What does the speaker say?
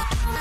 Yeah.